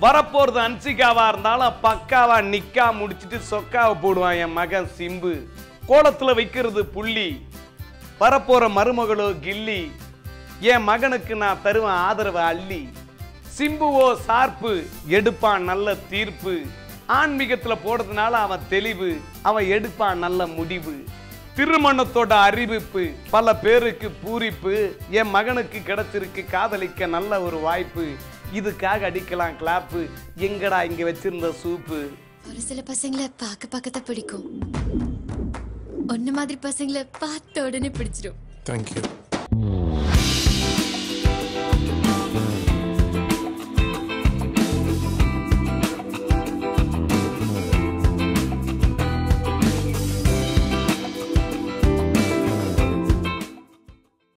வரப்போறது அன்சிகாவா இருந்தாலும் பக்காவா நிக்கா முடிச்சிட்டு சொக்காவை போடுவான் என் மகன் சிம்பு. கோலத்துல வைக்கிறது புள்ளி. வரப்போற மருமகளோ கில்லி. என் மகனுக்கு நான் தருவேன் ஆதரவை அள்ளி. சிம்புவோ சார்பு எடுப்பான் நல்ல தீர்ப்பு. ஆன்மீகத்துல போடுறதுனால அவன் தெளிவு அவன் எடுப்பான் நல்ல முடிவு. திருமணத்தோட அறிவிப்பு பல பேருக்கு பூரிப்பு என் மகனுக்கு கிடைச்சிருக்கு காதலிக்க நல்ல ஒரு வாய்ப்பு. இதுக்காக அடிக்கலாம் கிளாப்பு எங்கடா இங்க வச்சிருந்த சூப்பு ஒரு சில பசங்களை பார்க்க பார்க்கத்தான் பிடிக்கும். ஒன்னு மாதிரி பசங்களை பார்த்த உடனே பிடிச்சிடும் தேங்க்யூ